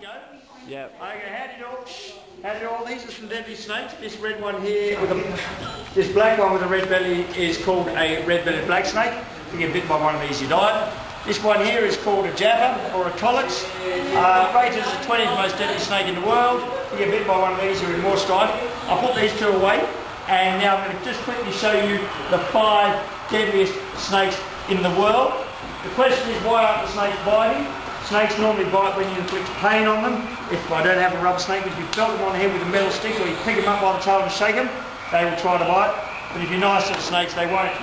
go. Yeah. Okay, how you all? How you all? These are some deadly snakes. This red one here with a, this black one with a red belly is called a red-bellied black snake. If you get bitten by one of these, you die. This one here is called a Jaffa or a Tolix. Uh, rated as the 20th most deadly snake in the world. If you get bitten by one of these, you're in more strife. I'll put these two away. And now I'm going to just quickly show you the five deadliest snakes in the world. The question is why aren't the snakes biting? Snakes normally bite when you inflict pain on them. If I don't have a rubber snake, but if you belt them on the head with a metal stick or you pick them up by the tail and shake them, they will try to bite. But if you're nice to the snakes, they won't.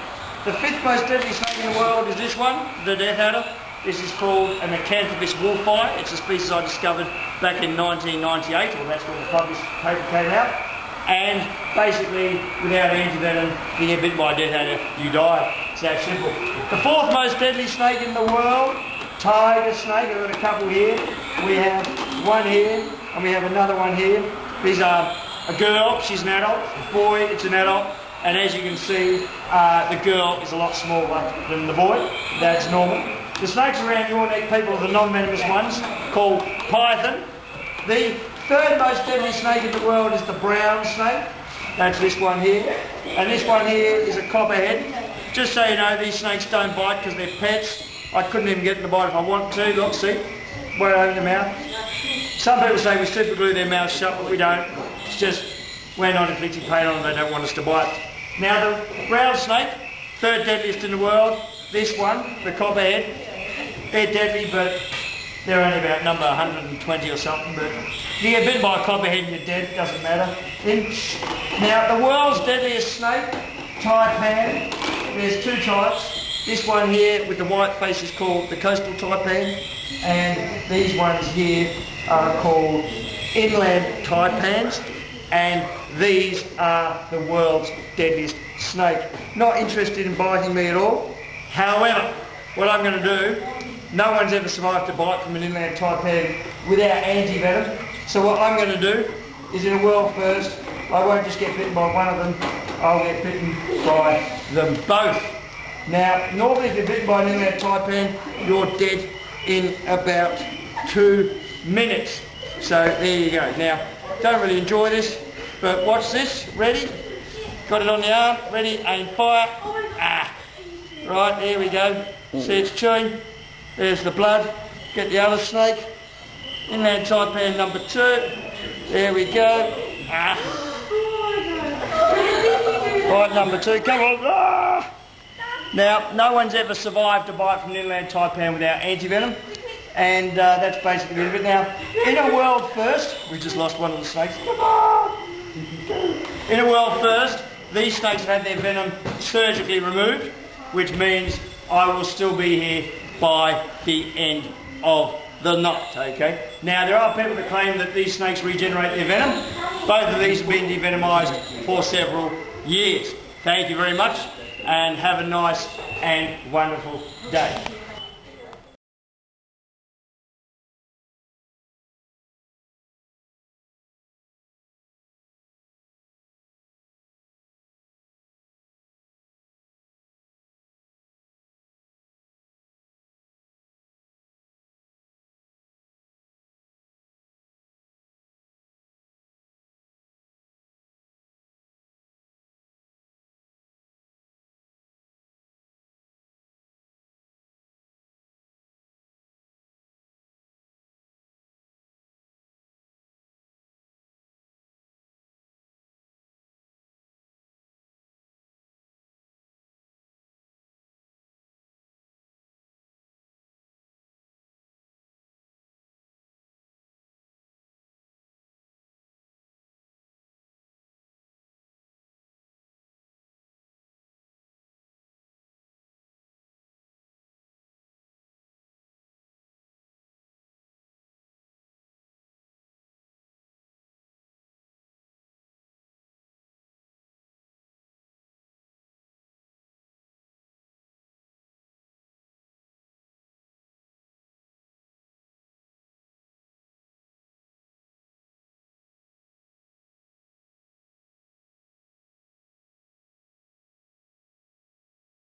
The fifth most deadly snake in the world is this one, the death adder. This is called an Acanthophis woolfi. It's a species I discovered back in 1998, or that's when the published paper came out. And basically, without antivenom, you get bitten by a death adder, you die. It's that simple. The fourth most deadly snake in the world, tiger snake. I've got a couple here. We have one here, and we have another one here. These are a girl, she's an adult. A boy, it's an adult. And as you can see, uh, the girl is a lot smaller than the boy. That's normal. The snakes around your neck, people, are the non-venomous ones, called python. The third most deadly snake in the world is the brown snake. That's this one here. And this one here is a copperhead. Just so you know, these snakes don't bite because they're pets. I couldn't even get in the bite if I wanted to. Look, see? Won't open the mouth. Some people say we super glue their mouths shut, but we don't. It's just we're not inflicting pain on them, they don't want us to bite. Now the brown snake, third deadliest in the world, this one, the copperhead, they're deadly, but they're only about number 120 or something. But you get bitten by a copperhead and you're dead, doesn't matter. Now the world's deadliest snake, taipan, there's two types. This one here with the white face is called the coastal taipan, and these ones here are called inland taipans, and these are the world's deadliest snake. Not interested in biting me at all. However, what I'm going to do, no one's ever survived a bite from an inland taipan without anti-venom. So what I'm going to do is in a world first, I won't just get bitten by one of them, I'll get bitten by them both. Now, normally if you're bitten by an inland taipan, you're dead in about two minutes. So there you go. Now, don't really enjoy this, but watch this. Ready? Got it on the arm. Ready? Aim fire. Ah. Right, there we go. See it's chewing. There's the blood. Get the other snake. Inland taipan number two. There we go. Ah. Right, number two. Come on. Ah. Now, no one's ever survived a bite from an inland taipan without antivenom, and uh, that's basically it. Now, in a world first, we just lost one of the snakes. In a world first, these snakes have had their venom surgically removed, which means I will still be here by the end of the night, okay? Now, there are people that claim that these snakes regenerate their venom. Both of these have been devenomised for several years. Thank you very much and have a nice and wonderful day.